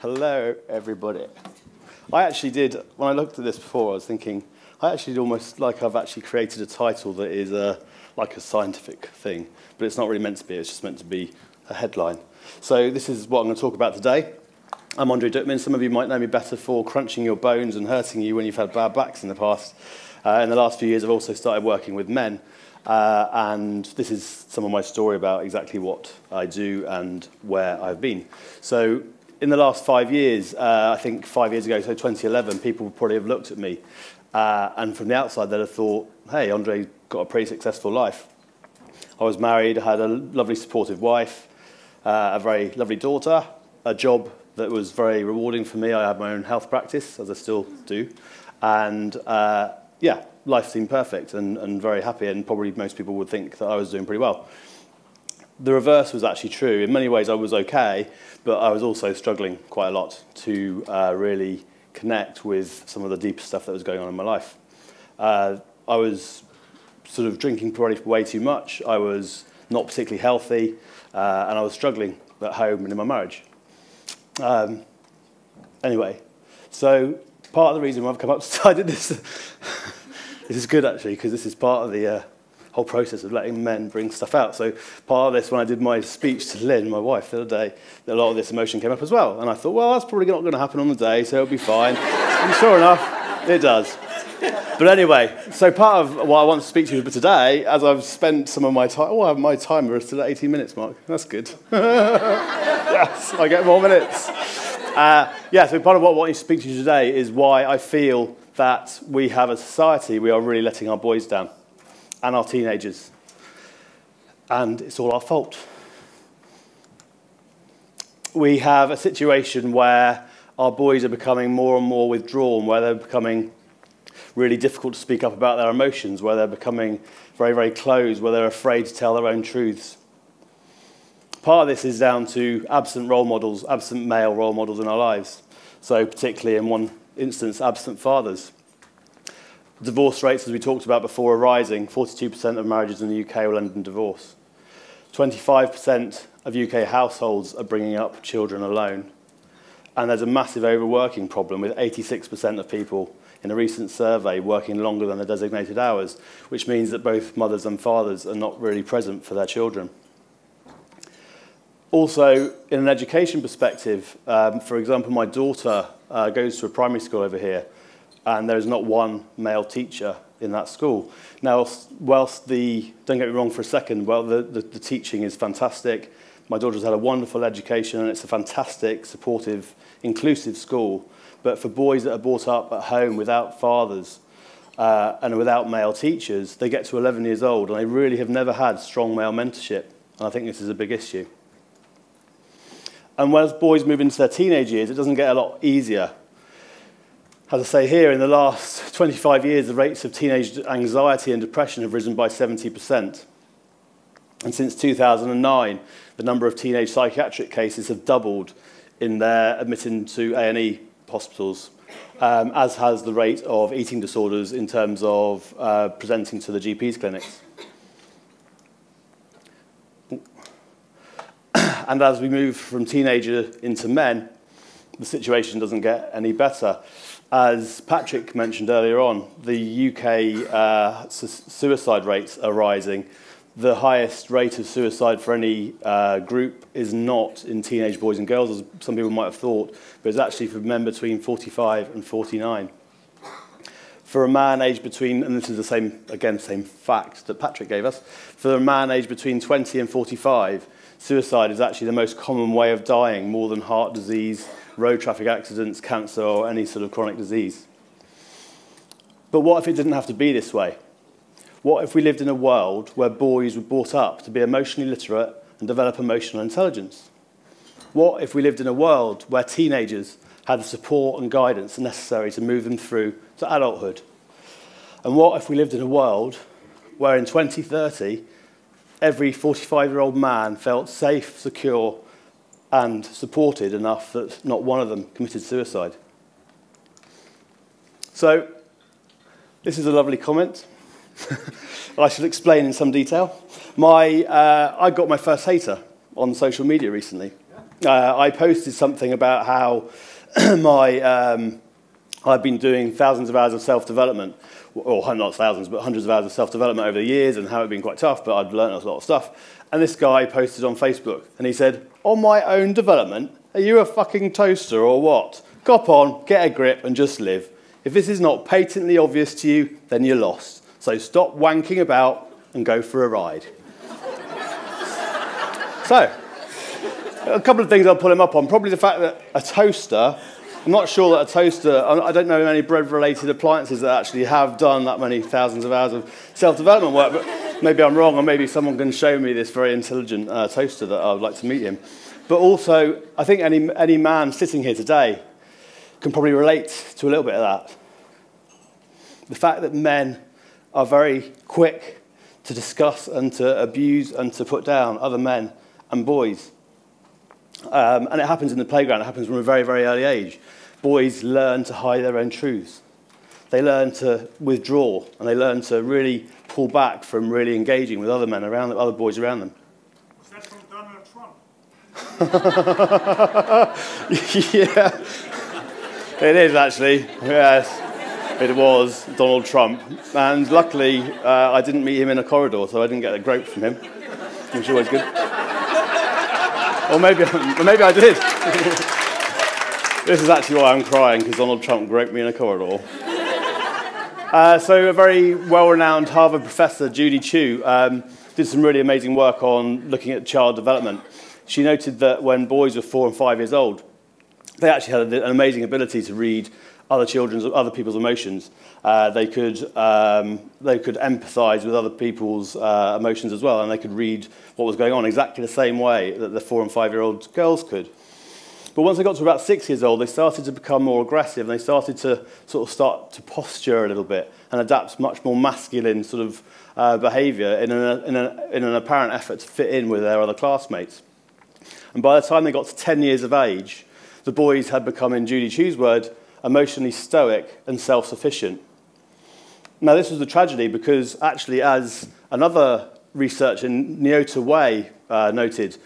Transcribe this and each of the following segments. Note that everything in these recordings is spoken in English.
Hello, everybody. I actually did, when I looked at this before, I was thinking, I actually almost like I've actually created a title that is a, like a scientific thing, but it's not really meant to be, it's just meant to be a headline. So this is what I'm going to talk about today. I'm Andre Duquemin. Some of you might know me better for crunching your bones and hurting you when you've had bad backs in the past. Uh, in the last few years, I've also started working with men. Uh, and this is some of my story about exactly what I do and where I've been. So in the last five years, uh, I think five years ago, so 2011, people would probably have looked at me uh, and from the outside they'd have thought, hey, Andre got a pretty successful life. I was married, I had a lovely supportive wife, uh, a very lovely daughter, a job that was very rewarding for me. I had my own health practice, as I still do. And uh, yeah, life seemed perfect and, and very happy, and probably most people would think that I was doing pretty well the reverse was actually true. In many ways, I was okay, but I was also struggling quite a lot to uh, really connect with some of the deeper stuff that was going on in my life. Uh, I was sort of drinking probably way too much. I was not particularly healthy, uh, and I was struggling at home and in my marriage. Um, anyway, so part of the reason why I've come up to this, this is good actually, because this is part of the uh, whole process of letting men bring stuff out. So part of this, when I did my speech to Lynn, my wife, the other day, a lot of this emotion came up as well. And I thought, well, that's probably not going to happen on the day, so it'll be fine. and sure enough, it does. But anyway, so part of what I want to speak to you about today, as I've spent some of my time, oh, my timer is still at 18 minutes, Mark. That's good. yes, I get more minutes. Uh, yeah, so part of what I want to speak to you today is why I feel that we have a society, we are really letting our boys down and our teenagers. And it's all our fault. We have a situation where our boys are becoming more and more withdrawn, where they're becoming really difficult to speak up about their emotions, where they're becoming very, very closed, where they're afraid to tell their own truths. Part of this is down to absent role models, absent male role models in our lives. So, particularly in one instance, absent fathers. Divorce rates, as we talked about before, are rising. 42% of marriages in the UK will end in divorce. 25% of UK households are bringing up children alone. And there's a massive overworking problem with 86% of people in a recent survey working longer than the designated hours, which means that both mothers and fathers are not really present for their children. Also, in an education perspective, um, for example, my daughter uh, goes to a primary school over here, and there's not one male teacher in that school. Now, whilst the, don't get me wrong for a second, well, the, the, the teaching is fantastic. My daughter's had a wonderful education and it's a fantastic, supportive, inclusive school. But for boys that are brought up at home without fathers uh, and without male teachers, they get to 11 years old and they really have never had strong male mentorship. And I think this is a big issue. And as boys move into their teenage years, it doesn't get a lot easier as I say here, in the last 25 years, the rates of teenage anxiety and depression have risen by 70%. And since 2009, the number of teenage psychiatric cases have doubled in their admitting to A&E hospitals, um, as has the rate of eating disorders in terms of uh, presenting to the GP's clinics. And as we move from teenager into men, the situation doesn't get any better. As Patrick mentioned earlier on, the UK uh, su suicide rates are rising. The highest rate of suicide for any uh, group is not in teenage boys and girls, as some people might have thought, but it's actually for men between 45 and 49. For a man aged between, and this is the same, again, same fact that Patrick gave us, for a man aged between 20 and 45, suicide is actually the most common way of dying, more than heart disease, road traffic accidents, cancer, or any sort of chronic disease. But what if it didn't have to be this way? What if we lived in a world where boys were brought up to be emotionally literate and develop emotional intelligence? What if we lived in a world where teenagers had the support and guidance necessary to move them through to adulthood? And what if we lived in a world where in 2030, every 45 year old man felt safe, secure, and supported enough that not one of them committed suicide. So, this is a lovely comment. I shall explain in some detail. My, uh, I got my first hater on social media recently. uh, I posted something about how my um, I've been doing thousands of hours of self-development, or not thousands, but hundreds of hours of self-development over the years, and how it'd been quite tough, but I'd learned a lot of stuff. And this guy posted on Facebook, and he said, on my own development, are you a fucking toaster or what? Cop on, get a grip, and just live. If this is not patently obvious to you, then you're lost. So stop wanking about and go for a ride. so, a couple of things I'll pull him up on. Probably the fact that a toaster, I'm not sure that a toaster, I don't know any bread related appliances that actually have done that many thousands of hours of self development work, but maybe I'm wrong, or maybe someone can show me this very intelligent uh, toaster that I would like to meet him. But also, I think any, any man sitting here today can probably relate to a little bit of that. The fact that men are very quick to discuss and to abuse and to put down other men and boys. Um, and it happens in the playground, it happens from a very, very early age. Boys learn to hide their own truths. They learn to withdraw and they learn to really pull back from really engaging with other men around them, other boys around them. Was that from Donald Trump? yeah, it is actually, yes. It was Donald Trump. And luckily, uh, I didn't meet him in a corridor, so I didn't get a grope from him, which is always good. Or maybe, maybe I did. this is actually why I'm crying, because Donald Trump groped me in a corridor. Uh, so, a very well renowned Harvard professor, Judy Chu, um, did some really amazing work on looking at child development. She noted that when boys were four and five years old, they actually had an amazing ability to read other children's, other people's emotions. Uh, they could um, they could empathise with other people's uh, emotions as well, and they could read what was going on exactly the same way that the four and five year old girls could. But once they got to about six years old, they started to become more aggressive, and they started to sort of start to posture a little bit and adapt much more masculine sort of uh, behaviour in, an, in, in an apparent effort to fit in with their other classmates. And by the time they got to 10 years of age, the boys had become, in Judy Chu's word, emotionally stoic and self sufficient. Now, this was a tragedy because, actually, as another researcher, Niobe Way, uh, noted,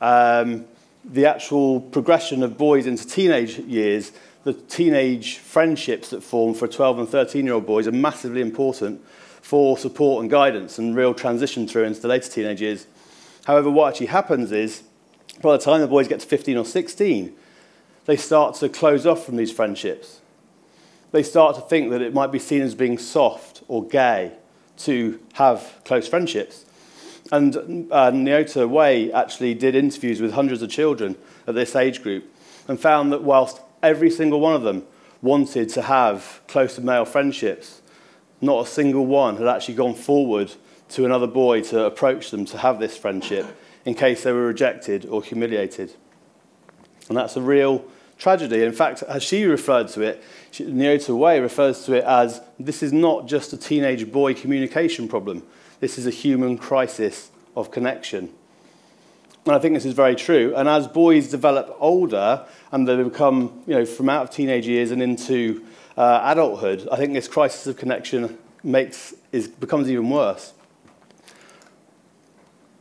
um, the actual progression of boys into teenage years, the teenage friendships that form for 12 and 13 year old boys are massively important for support and guidance and real transition through into the later teenage years. However, what actually happens is, by the time the boys get to 15 or 16, they start to close off from these friendships. They start to think that it might be seen as being soft or gay to have close friendships. And uh, Nyota Wei actually did interviews with hundreds of children at this age group and found that whilst every single one of them wanted to have close male friendships, not a single one had actually gone forward to another boy to approach them to have this friendship in case they were rejected or humiliated. And that's a real tragedy. In fact, as she referred to it, she, Nyota Wei refers to it as this is not just a teenage boy communication problem. This is a human crisis of connection. And I think this is very true. And as boys develop older and they become, you know, from out of teenage years and into uh, adulthood, I think this crisis of connection makes, is, becomes even worse.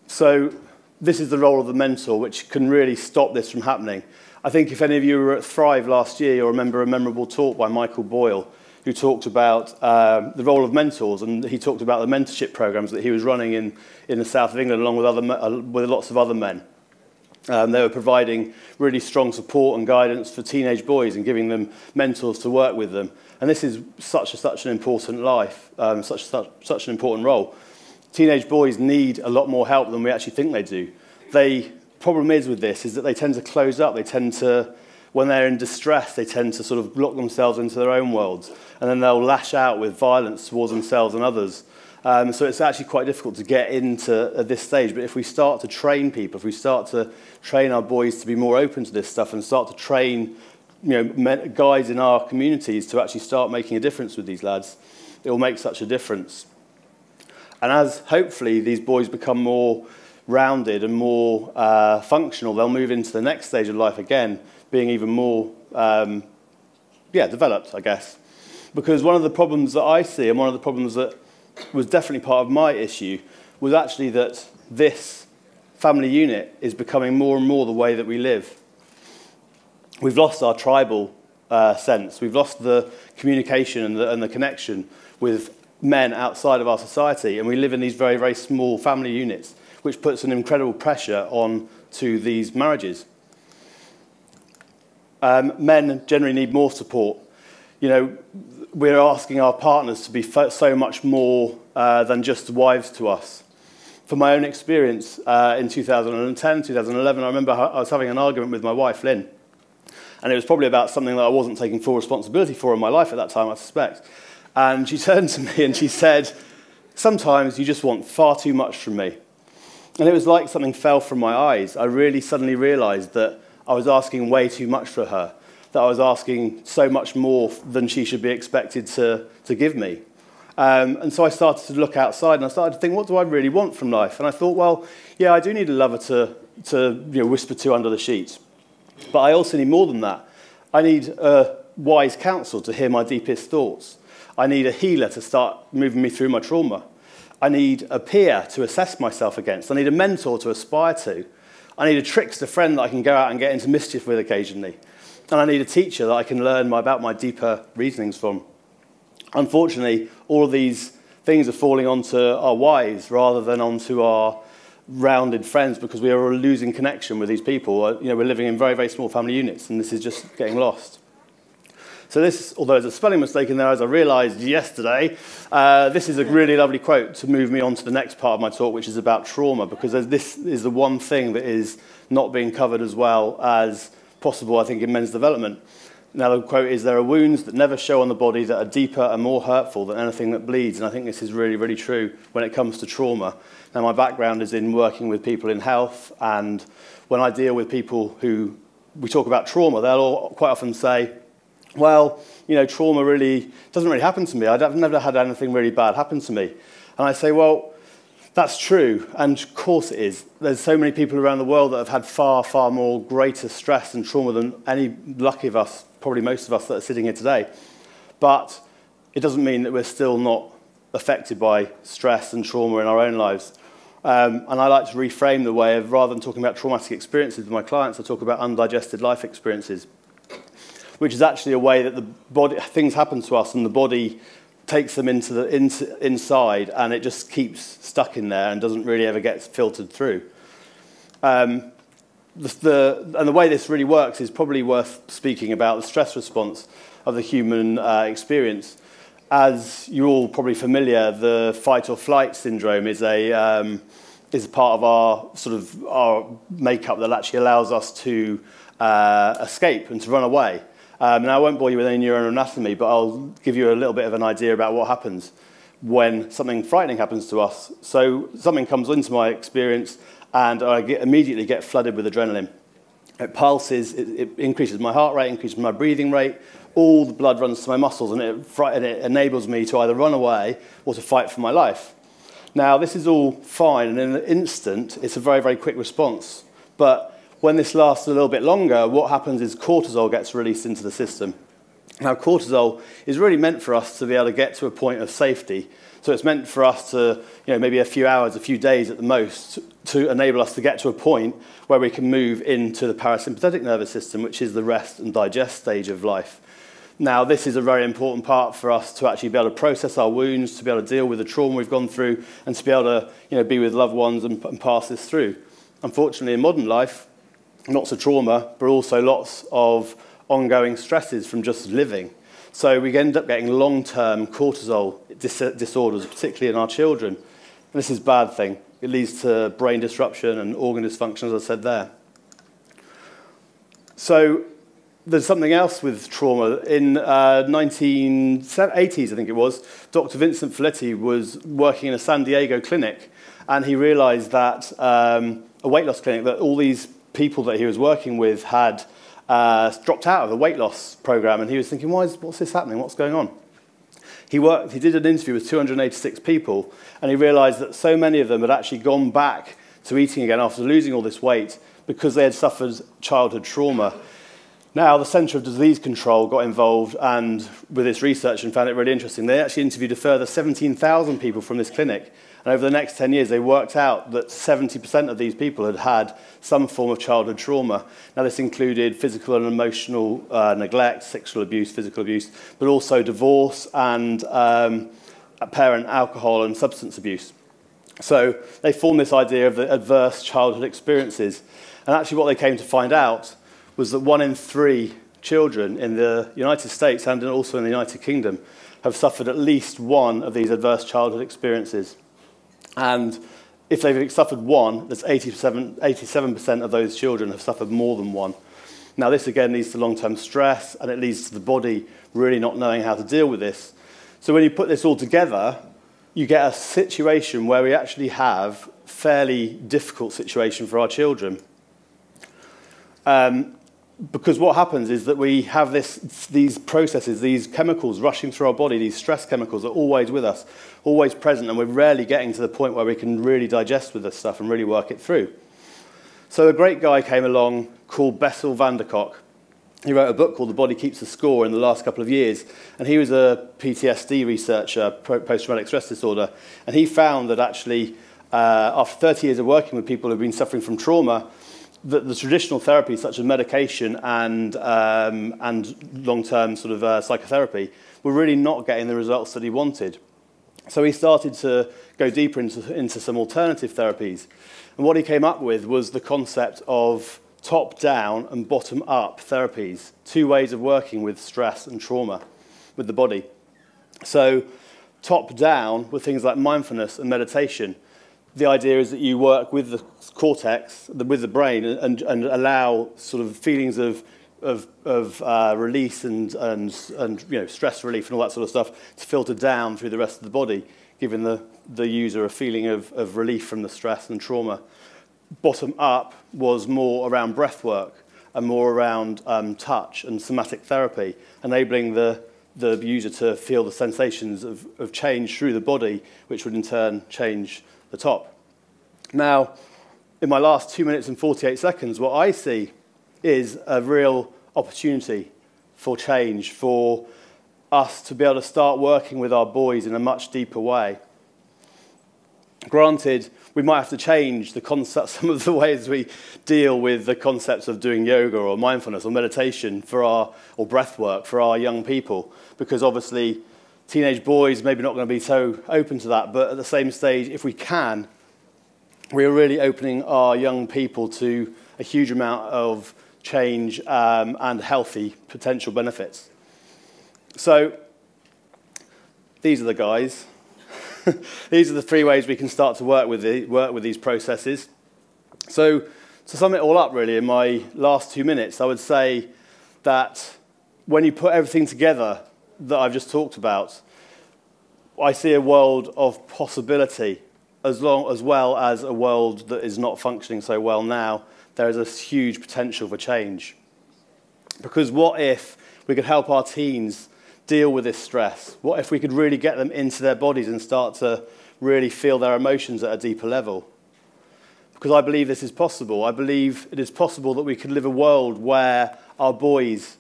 So this is the role of the mentor, which can really stop this from happening. I think if any of you were at Thrive last year, you'll remember a memorable talk by Michael Boyle, who talked about um, the role of mentors, and he talked about the mentorship programs that he was running in, in the south of England, along with, other, uh, with lots of other men. Um, they were providing really strong support and guidance for teenage boys and giving them mentors to work with them. And this is such a, such an important life, um, such, such, such an important role. teenage boys need a lot more help than we actually think they do. They problem is with this is that they tend to close up. They tend to, when they're in distress, they tend to sort of lock themselves into their own worlds, and then they'll lash out with violence towards themselves and others. Um, so it's actually quite difficult to get into at this stage. But if we start to train people, if we start to train our boys to be more open to this stuff and start to train you know, guys in our communities to actually start making a difference with these lads, it will make such a difference. And as hopefully these boys become more rounded and more uh, functional, they'll move into the next stage of life again, being even more, um, yeah, developed, I guess. Because one of the problems that I see, and one of the problems that was definitely part of my issue, was actually that this family unit is becoming more and more the way that we live. we've lost our tribal uh, sense. We've lost the communication and the, and the connection with men outside of our society, and we live in these very, very small family units, which puts an incredible pressure on to these marriages. Um, men generally need more support. You know, we're asking our partners to be so much more uh, than just wives to us. From my own experience uh, in 2010, 2011, I remember I was having an argument with my wife, Lynn. And it was probably about something that I wasn't taking full responsibility for in my life at that time, I suspect. And she turned to me and she said, Sometimes you just want far too much from me. And it was like something fell from my eyes. I really suddenly realized that I was asking way too much for her, that I was asking so much more than she should be expected to, to give me. Um, and so I started to look outside and I started to think, what do I really want from life? And I thought, well, yeah, I do need a lover to, to you know, whisper to under the sheets. But I also need more than that. I need a wise counsel to hear my deepest thoughts. I need a healer to start moving me through my trauma. I need a peer to assess myself against. I need a mentor to aspire to. I need a trickster friend that I can go out and get into mischief with occasionally. And I need a teacher that I can learn my, about my deeper reasonings from. Unfortunately, all of these things are falling onto our wives rather than onto our rounded friends because we are all losing connection with these people. Uh, you know, we're living in very, very small family units, and this is just getting lost. So this, although there's a spelling mistake in there, as I realized yesterday, uh, this is a really lovely quote to move me on to the next part of my talk, which is about trauma, because this is the one thing that is not being covered as well as possible, I think, in men's development. Now, the quote is, there are wounds that never show on the body that are deeper and more hurtful than anything that bleeds. And I think this is really, really true when it comes to trauma. Now, my background is in working with people in health, and when I deal with people who we talk about trauma, they'll all quite often say, well, you know, trauma really doesn't really happen to me. I've never had anything really bad happen to me. And I say, well, that's true, and of course it is. There's so many people around the world that have had far, far more greater stress and trauma than any lucky of us, probably most of us that are sitting here today. But it doesn't mean that we're still not affected by stress and trauma in our own lives. Um, and I like to reframe the way of rather than talking about traumatic experiences with my clients, I talk about undigested life experiences which is actually a way that the body, things happen to us and the body takes them into the into, inside and it just keeps stuck in there and doesn't really ever get filtered through. Um, the, the, and the way this really works is probably worth speaking about the stress response of the human uh, experience. As you're all probably familiar, the fight or flight syndrome is a, um, is part of our sort of our makeup that actually allows us to uh, escape and to run away. Um, now, I won't bore you with any neuroanatomy, but I'll give you a little bit of an idea about what happens when something frightening happens to us. So something comes into my experience, and I get, immediately get flooded with adrenaline. It pulses, it, it increases my heart rate, increases my breathing rate, all the blood runs to my muscles, and it, and it enables me to either run away or to fight for my life. Now, this is all fine, and in an instant, it's a very, very quick response. But when this lasts a little bit longer, what happens is cortisol gets released into the system. Now, cortisol is really meant for us to be able to get to a point of safety. So it's meant for us to, you know, maybe a few hours, a few days at the most, to enable us to get to a point where we can move into the parasympathetic nervous system, which is the rest and digest stage of life. Now, this is a very important part for us to actually be able to process our wounds, to be able to deal with the trauma we've gone through, and to be able to you know, be with loved ones and, and pass this through. Unfortunately, in modern life, lots of trauma, but also lots of ongoing stresses from just living. So we end up getting long-term cortisol dis disorders, particularly in our children. And this is a bad thing. It leads to brain disruption and organ dysfunction, as I said there. So there's something else with trauma. In uh, 1980s, I think it was, Dr. Vincent Felitti was working in a San Diego clinic, and he realized that um, a weight loss clinic, that all these people that he was working with had uh, dropped out of the weight loss program, and he was thinking, Why is, what's this happening? What's going on? He, worked, he did an interview with 286 people, and he realized that so many of them had actually gone back to eating again after losing all this weight because they had suffered childhood trauma. Now, the Centre of Disease Control got involved and with this research and found it really interesting. They actually interviewed a further 17,000 people from this clinic And over the next 10 years, they worked out that 70% of these people had had some form of childhood trauma. Now, this included physical and emotional uh, neglect, sexual abuse, physical abuse, but also divorce and um, parent alcohol and substance abuse. So they formed this idea of the adverse childhood experiences. And actually, what they came to find out was that one in three children in the United States and also in the United Kingdom have suffered at least one of these adverse childhood experiences. And if they've suffered one, that's 87, 87% of those children have suffered more than one. Now, this again leads to long term stress and it leads to the body really not knowing how to deal with this. So, when you put this all together, you get a situation where we actually have fairly difficult situation for our children. Um, because what happens is that we have this, these processes, these chemicals rushing through our body, these stress chemicals are always with us, always present, and we're rarely getting to the point where we can really digest with this stuff and really work it through. So a great guy came along called Bessel van der Kolk. He wrote a book called The Body Keeps the Score in the last couple of years, and he was a PTSD researcher, post-traumatic stress disorder, and he found that actually, uh, after 30 years of working with people who've been suffering from trauma, the, the traditional therapies such as medication and, um, and long-term sort of uh, psychotherapy were really not getting the results that he wanted. So he started to go deeper into, into some alternative therapies. And what he came up with was the concept of top-down and bottom-up therapies, two ways of working with stress and trauma with the body. So top-down were things like mindfulness and meditation – the idea is that you work with the cortex, the, with the brain, and, and allow sort of feelings of of, of uh, release and, and, and you know, stress relief and all that sort of stuff to filter down through the rest of the body, giving the, the user a feeling of, of relief from the stress and trauma. Bottom up was more around breath work and more around um, touch and somatic therapy, enabling the, the user to feel the sensations of, of change through the body, which would in turn change the top. Now, in my last two minutes and 48 seconds, what I see is a real opportunity for change, for us to be able to start working with our boys in a much deeper way. Granted, we might have to change the concept, some of the ways we deal with the concepts of doing yoga or mindfulness or meditation for our, or breath work for our young people, because obviously teenage boys maybe not going to be so open to that, but at the same stage, if we can, we are really opening our young people to a huge amount of change um, and healthy potential benefits. So these are the guys. these are the three ways we can start to work with, the, work with these processes. So to sum it all up, really, in my last two minutes, I would say that when you put everything together, that I've just talked about, I see a world of possibility as, long, as well as a world that is not functioning so well now. There is a huge potential for change. Because what if we could help our teens deal with this stress? What if we could really get them into their bodies and start to really feel their emotions at a deeper level? Because I believe this is possible. I believe it is possible that we could live a world where our boys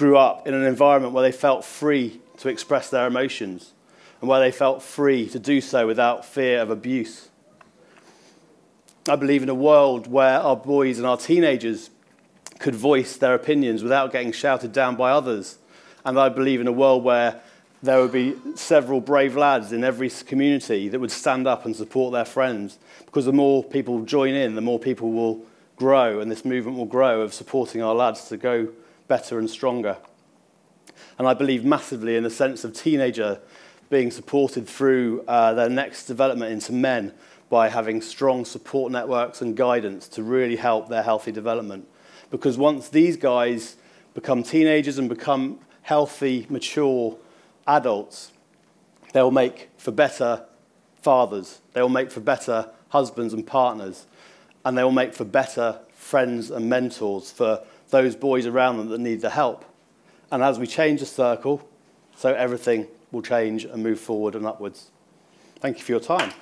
grew up in an environment where they felt free to express their emotions and where they felt free to do so without fear of abuse. I believe in a world where our boys and our teenagers could voice their opinions without getting shouted down by others. And I believe in a world where there would be several brave lads in every community that would stand up and support their friends. Because the more people join in, the more people will grow, and this movement will grow of supporting our lads to go better and stronger. And I believe massively in the sense of teenager being supported through uh, their next development into men by having strong support networks and guidance to really help their healthy development. Because once these guys become teenagers and become healthy, mature adults, they will make for better fathers, they will make for better husbands and partners, and they will make for better friends and mentors for those boys around them that need the help. And as we change the circle, so everything will change and move forward and upwards. Thank you for your time.